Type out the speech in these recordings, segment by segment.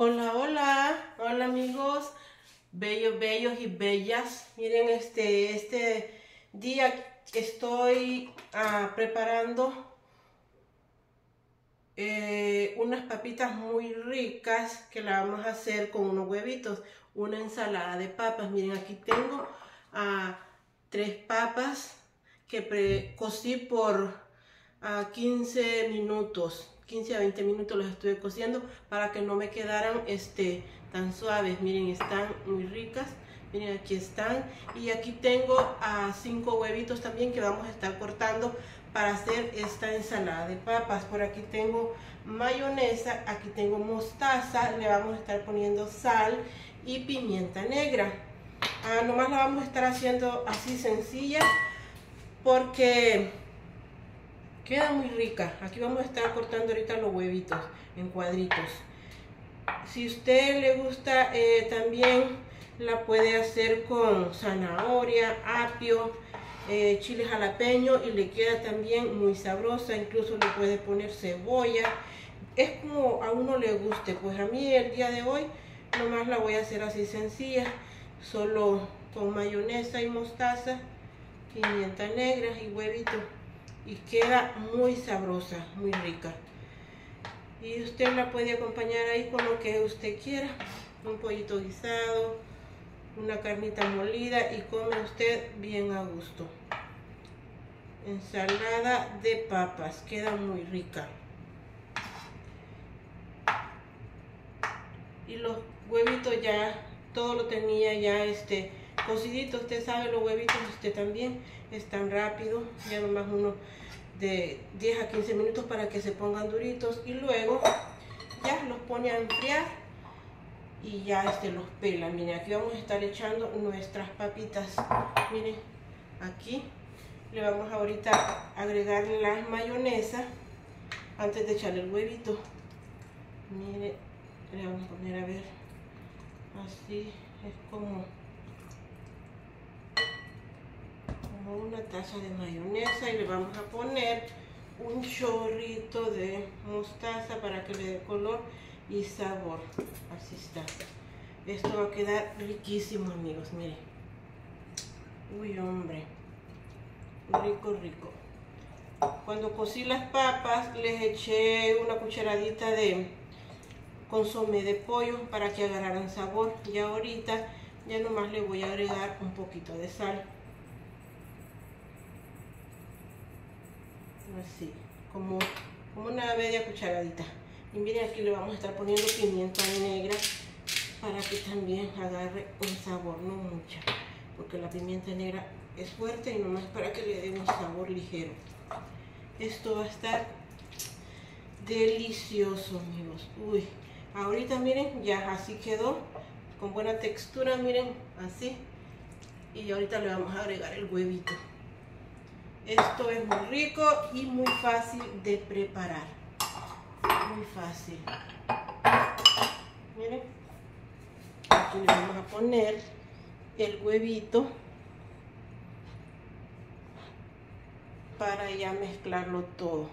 Hola, hola, hola amigos, bellos, bellos y bellas. Miren, este, este día estoy ah, preparando eh, unas papitas muy ricas que la vamos a hacer con unos huevitos, una ensalada de papas. Miren, aquí tengo ah, tres papas que cocí por 15 ah, minutos 15 a 20 minutos los estuve cociendo para que no me quedaran este, tan suaves. Miren, están muy ricas. Miren, aquí están. Y aquí tengo a cinco huevitos también que vamos a estar cortando para hacer esta ensalada de papas. Por aquí tengo mayonesa, aquí tengo mostaza, le vamos a estar poniendo sal y pimienta negra. Ah, nomás la vamos a estar haciendo así sencilla porque Queda muy rica. Aquí vamos a estar cortando ahorita los huevitos en cuadritos. Si usted le gusta eh, también la puede hacer con zanahoria, apio, eh, chile jalapeño y le queda también muy sabrosa. Incluso le puede poner cebolla. Es como a uno le guste. Pues a mí el día de hoy nomás la voy a hacer así sencilla. Solo con mayonesa y mostaza, pimienta negra y huevito y queda muy sabrosa, muy rica. Y usted la puede acompañar ahí con lo que usted quiera. Un pollito guisado, una carnita molida y come usted bien a gusto. Ensalada de papas, queda muy rica. Y los huevitos ya, todo lo tenía ya este cocidito. Usted sabe, los huevitos usted también están rápido. Ya nomás uno de 10 a 15 minutos para que se pongan duritos y luego ya los pone a enfriar y ya este los pela. Miren, aquí vamos a estar echando nuestras papitas. Miren, aquí le vamos ahorita agregar la mayonesa antes de echarle el huevito. Miren, le vamos a poner a ver así es como una taza de mayonesa y le vamos a poner un chorrito de mostaza para que le dé color y sabor. Así está. Esto va a quedar riquísimo, amigos. Miren. Uy, hombre. Rico, rico. Cuando cocí las papas, les eché una cucharadita de consomé de pollo para que agarraran sabor. Y ahorita ya nomás le voy a agregar un poquito de sal. Así, como, como una media cucharadita. Y miren aquí le vamos a estar poniendo pimienta negra para que también agarre un sabor, no mucha, porque la pimienta negra es fuerte y nomás para que le dé un sabor ligero. Esto va a estar delicioso, amigos. Uy, ahorita miren, ya así quedó, con buena textura, miren, así. Y ahorita le vamos a agregar el huevito. Esto es muy rico y muy fácil de preparar. Muy fácil. Miren. Aquí le vamos a poner el huevito para ya mezclarlo todo.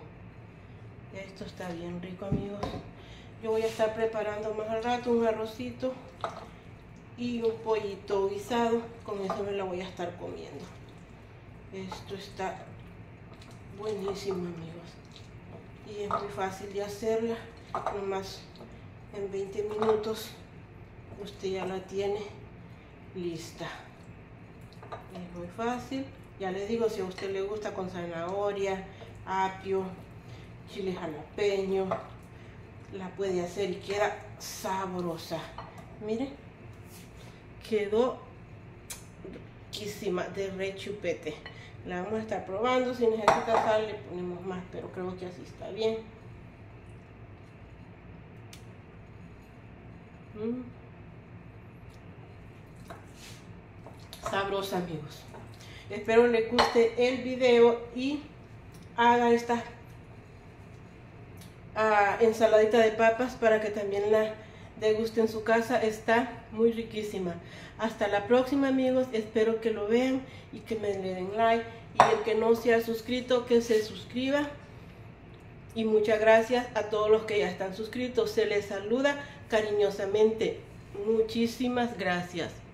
Esto está bien rico, amigos. Yo voy a estar preparando más al rato un arrocito y un pollito guisado. Con eso me la voy a estar comiendo. Esto está buenísimo, amigos. Y es muy fácil de hacerla. Nomás en 20 minutos usted ya la tiene lista. Es muy fácil. Ya les digo, si a usted le gusta con zanahoria, apio, chile jalapeño, la puede hacer y queda sabrosa. Miren, quedó riquísima de rechupete. La vamos a estar probando. Si necesita sal, le ponemos más, pero creo que así está bien. Mm. Sabrosa, amigos. Espero les guste el video y haga esta ah, ensaladita de papas para que también la deguste en su casa. Está muy riquísima. Hasta la próxima amigos, espero que lo vean y que me le den like y el que no se ha suscrito que se suscriba Y muchas gracias a todos los que ya están suscritos. Se les saluda cariñosamente. Muchísimas gracias.